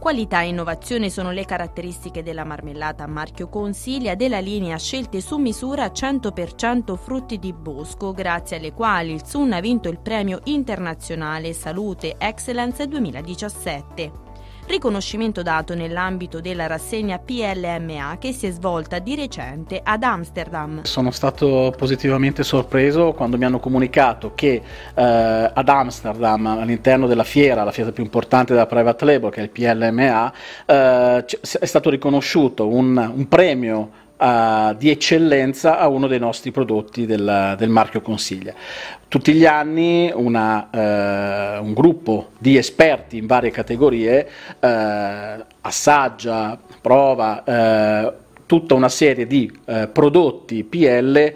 Qualità e innovazione sono le caratteristiche della marmellata a marchio Consiglia della linea scelte su misura 100% frutti di bosco, grazie alle quali il Sun ha vinto il premio internazionale Salute Excellence 2017 riconoscimento dato nell'ambito della rassegna PLMA che si è svolta di recente ad Amsterdam. Sono stato positivamente sorpreso quando mi hanno comunicato che eh, ad Amsterdam, all'interno della fiera, la fiera più importante della private label, che è il PLMA, eh, è stato riconosciuto un, un premio uh, di eccellenza a uno dei nostri prodotti del, del marchio Consiglia. Tutti gli anni una, uh, un gruppo di esperti in varie categorie uh, assaggia, prova tutta una serie di prodotti PL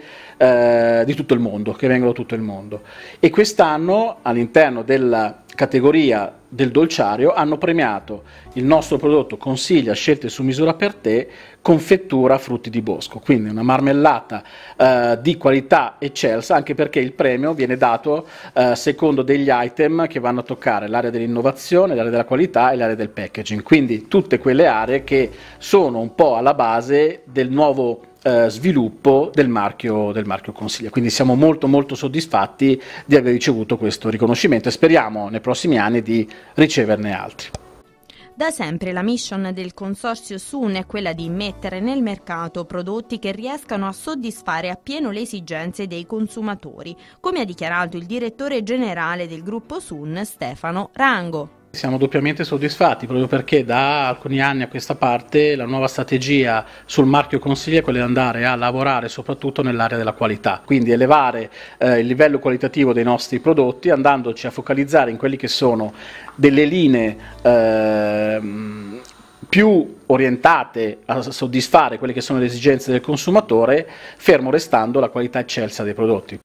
di tutto il mondo, che vengono da tutto il mondo. E quest'anno all'interno della categoria del dolciario hanno premiato il nostro prodotto Consiglia scelte su misura per te confettura frutti di bosco, quindi una marmellata eh, di qualità eccelsa anche perché il premio viene dato eh, secondo degli item che vanno a toccare l'area dell'innovazione, l'area della qualità e l'area del packaging, quindi tutte quelle aree che sono un po' alla base del nuovo eh, sviluppo del marchio, del marchio Consiglia. Quindi siamo molto molto soddisfatti di aver ricevuto questo riconoscimento e speriamo nei prossimi anni di riceverne altri. Da sempre la mission del consorzio Sun è quella di mettere nel mercato prodotti che riescano a soddisfare appieno le esigenze dei consumatori, come ha dichiarato il direttore generale del gruppo Sun Stefano Rango. Siamo doppiamente soddisfatti proprio perché da alcuni anni a questa parte la nuova strategia sul marchio Consiglia è quella di andare a lavorare soprattutto nell'area della qualità, quindi elevare eh, il livello qualitativo dei nostri prodotti andandoci a focalizzare in quelli che sono delle linee eh, più orientate a soddisfare quelle che sono le esigenze del consumatore, fermo restando la qualità eccelsa dei prodotti.